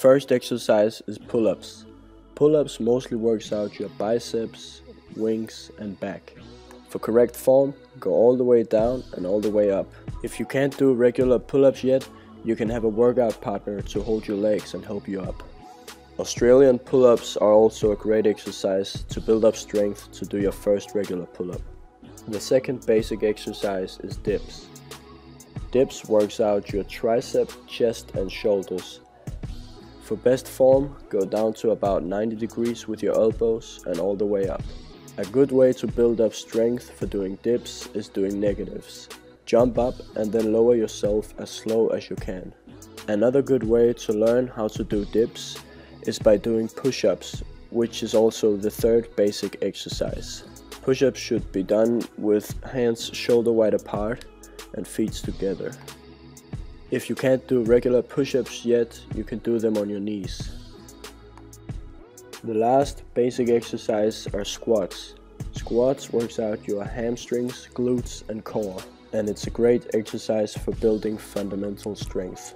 first exercise is pull-ups. Pull-ups mostly works out your biceps, wings and back. For correct form, go all the way down and all the way up. If you can't do regular pull-ups yet, you can have a workout partner to hold your legs and help you up. Australian pull-ups are also a great exercise to build up strength to do your first regular pull-up. The second basic exercise is dips. Dips works out your tricep, chest and shoulders. For best form, go down to about 90 degrees with your elbows and all the way up. A good way to build up strength for doing dips is doing negatives. Jump up and then lower yourself as slow as you can. Another good way to learn how to do dips is by doing push-ups, which is also the third basic exercise. Push-ups should be done with hands shoulder wide apart and feet together. If you can't do regular push-ups yet, you can do them on your knees. The last basic exercise are squats. Squats works out your hamstrings, glutes and core and it's a great exercise for building fundamental strength.